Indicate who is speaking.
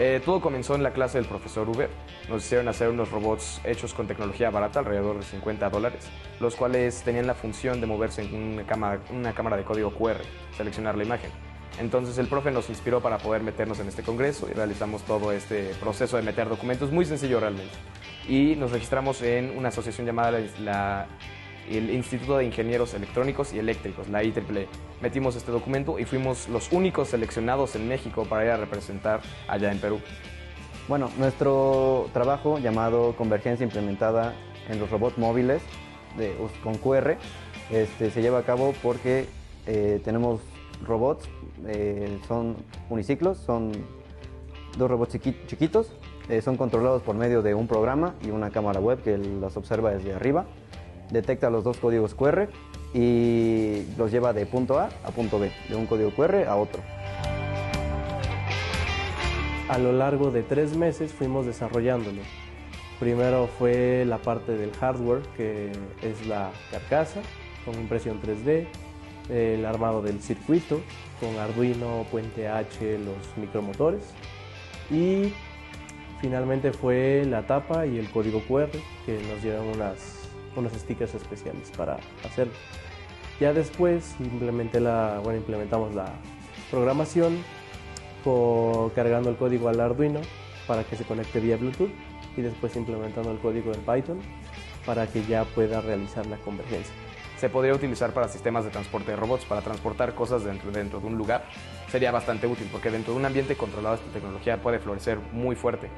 Speaker 1: Eh, todo comenzó en la clase del profesor Uber. Nos hicieron hacer unos robots hechos con tecnología barata, alrededor de 50 dólares, los cuales tenían la función de moverse en una cámara, una cámara de código QR, seleccionar la imagen. Entonces el profe nos inspiró para poder meternos en este congreso y realizamos todo este proceso de meter documentos, muy sencillo realmente. Y nos registramos en una asociación llamada la, la el Instituto de Ingenieros Electrónicos y Eléctricos, la IEEE. Metimos este documento y fuimos los únicos seleccionados en México para ir a representar allá en Perú.
Speaker 2: Bueno, nuestro trabajo llamado Convergencia Implementada en los Robots Móviles de, con QR este, se lleva a cabo porque eh, tenemos robots, eh, son uniciclos, son dos robots chiquitos, eh, son controlados por medio de un programa y una cámara web que los observa desde arriba detecta los dos códigos QR y los lleva de punto A a punto B, de un código QR a otro.
Speaker 3: A lo largo de tres meses fuimos desarrollándolo. Primero fue la parte del hardware, que es la carcasa con impresión 3D, el armado del circuito con Arduino, Puente H, los micromotores y finalmente fue la tapa y el código QR que nos dieron unas unos stickers especiales para hacerlo. Ya después implementé la, bueno, implementamos la programación cargando el código al Arduino para que se conecte vía Bluetooth y después implementando el código en Python para que ya pueda realizar la convergencia.
Speaker 1: Se podría utilizar para sistemas de transporte de robots, para transportar cosas dentro, dentro de un lugar. Sería bastante útil porque dentro de un ambiente controlado esta tecnología puede florecer muy fuerte.